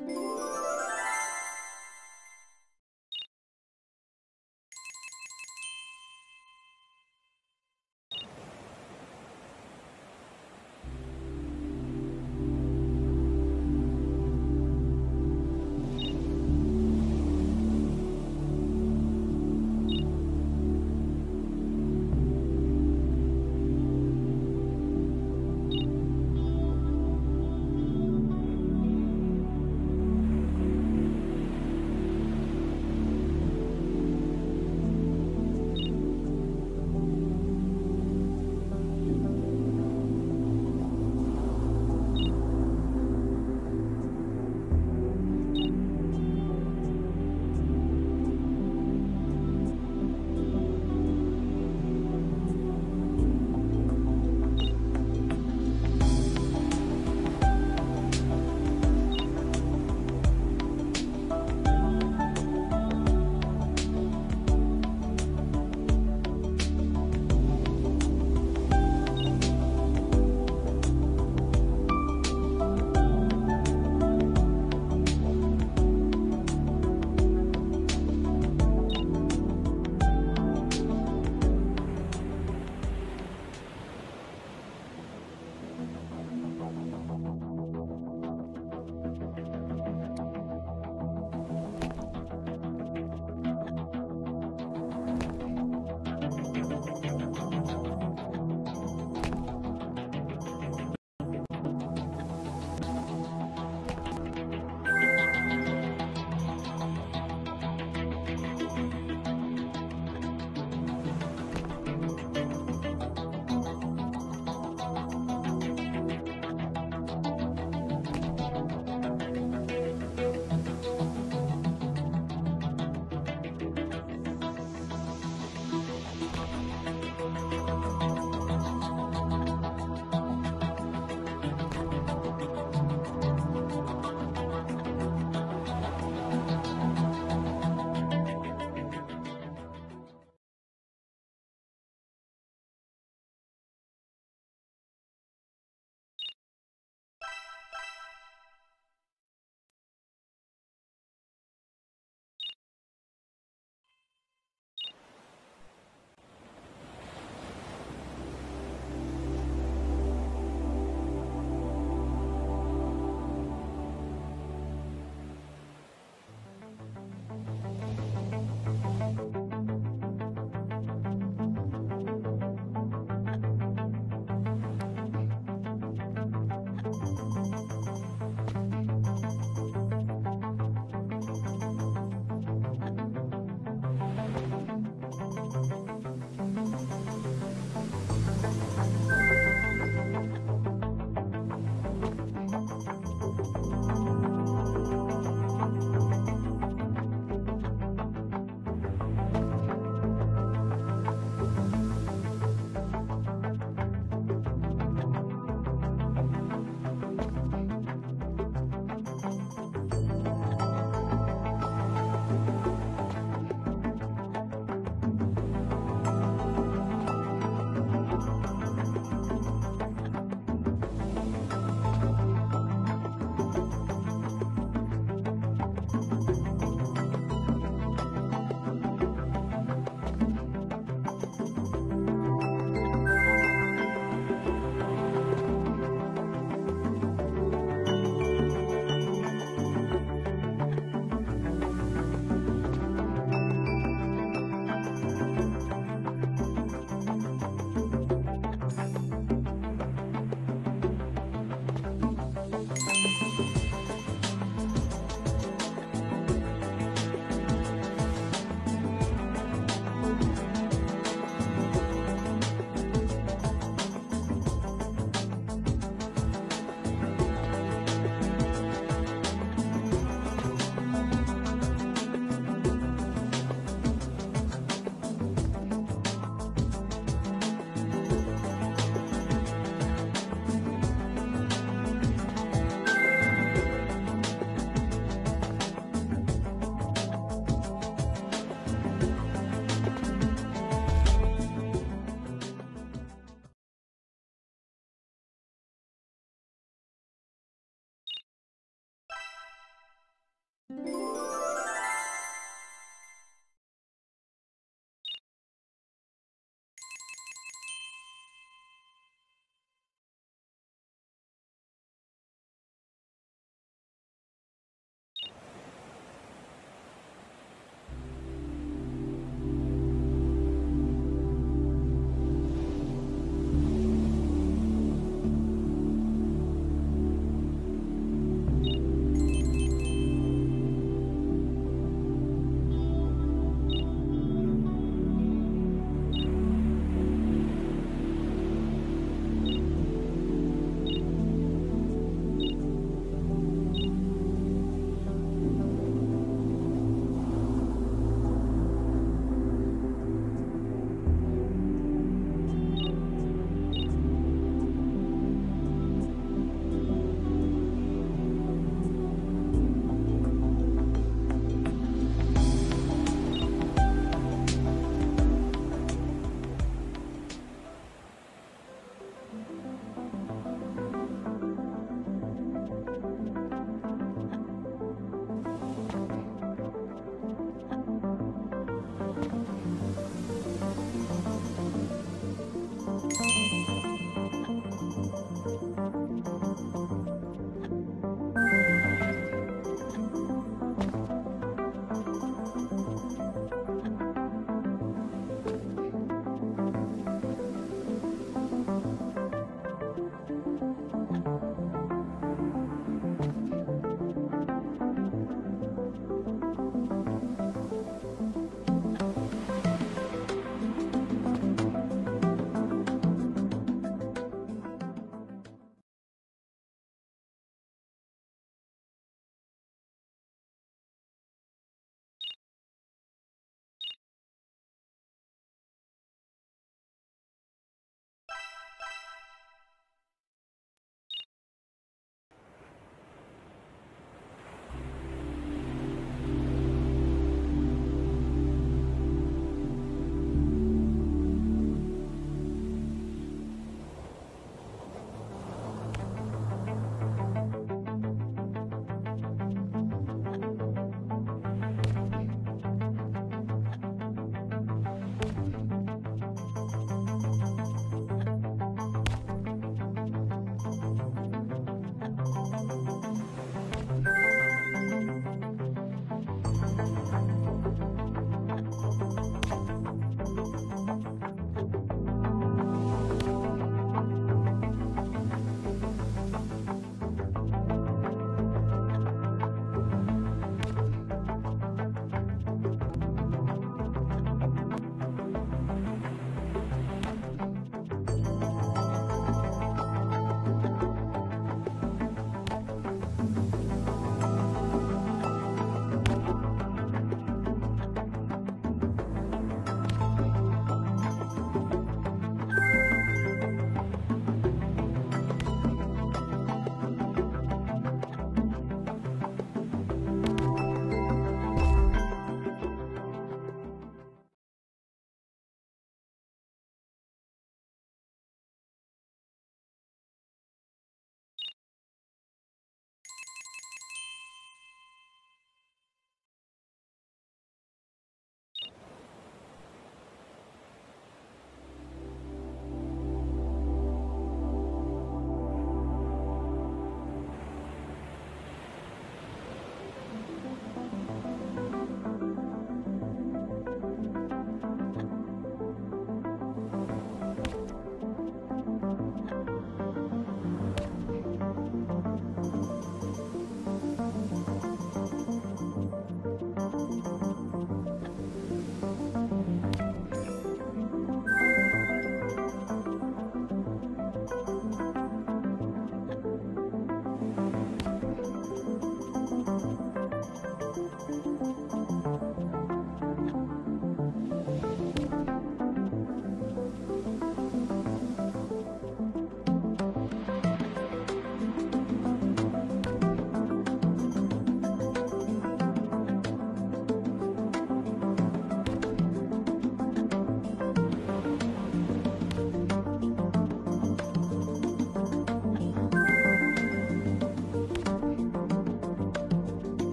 Música